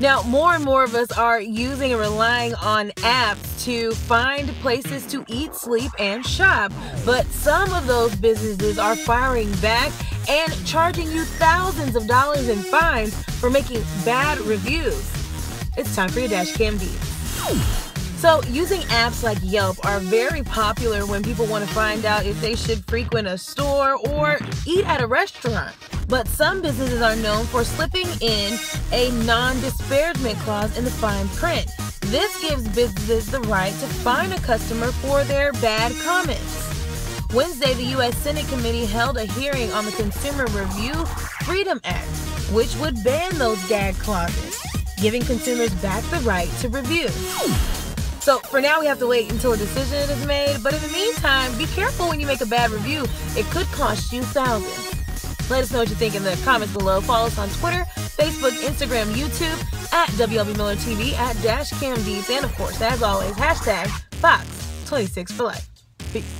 Now, more and more of us are using and relying on apps to find places to eat, sleep, and shop. But some of those businesses are firing back and charging you thousands of dollars in fines for making bad reviews. It's time for your dash cam So, using apps like Yelp are very popular when people want to find out if they should frequent a store or eat at a restaurant. But some businesses are known for slipping in a non disparagement clause in the fine print. This gives businesses the right to fine a customer for their bad comments. Wednesday, the U.S. Senate committee held a hearing on the Consumer Review Freedom Act, which would ban those gag clauses, giving consumers back the right to review. So for now, we have to wait until a decision is made. But in the meantime, be careful when you make a bad review. It could cost you thousands. Let us know what you think in the comments below. Follow us on Twitter, Facebook, Instagram, YouTube, at WLB Miller TV, at Dash Cam Deets, and of course, as always, hashtag Fox26 for life. Peace.